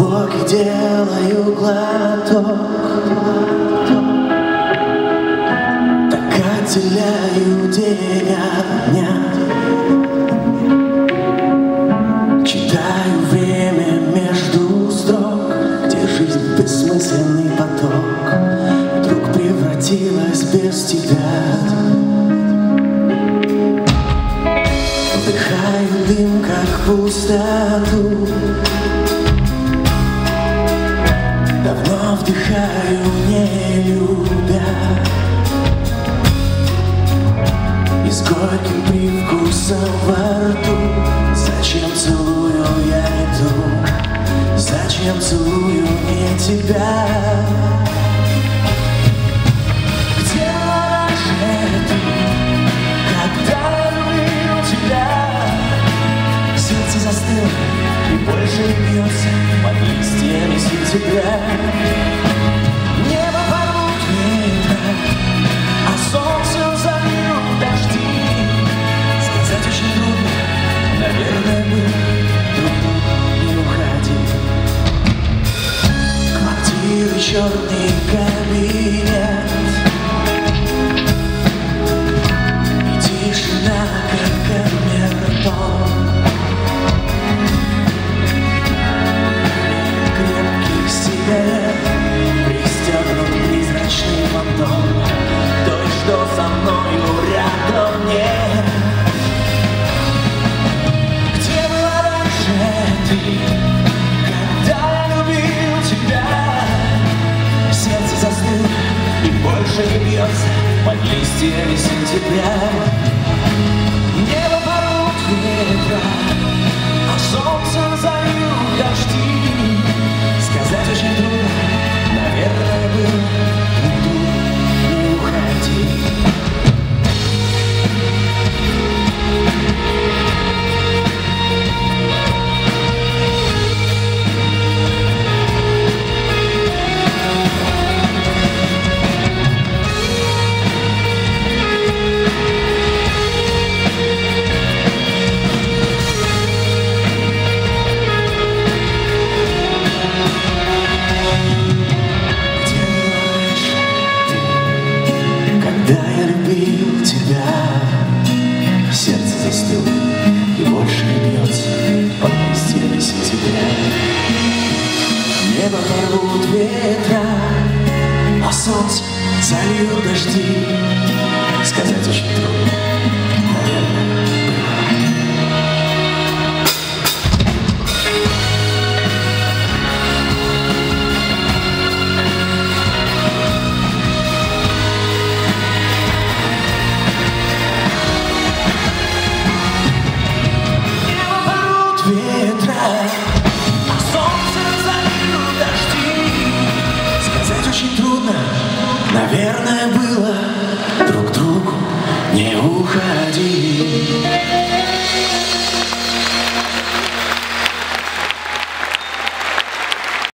глубокий делаю глоток. Так отделяю день от дня Читаю время между строк Где жизнь бессмысленный поток. Вдруг превратилась без тебя. Вдыхаю дым, как пустоту. Вдыхаю, не любя. И с горьким привкусом во рту. Зачем целую я иду Зачем целую не тебя? Где же ты, когда любил тебя? Сердце застыло и больше не бьется. Под листьями сентября Show me, grab me. Не бьется Под листьями сентября Небо порвут ветра, а солнце зальют дожди Сказать очень трудно, трудно, наверное, было друг другу не уходи.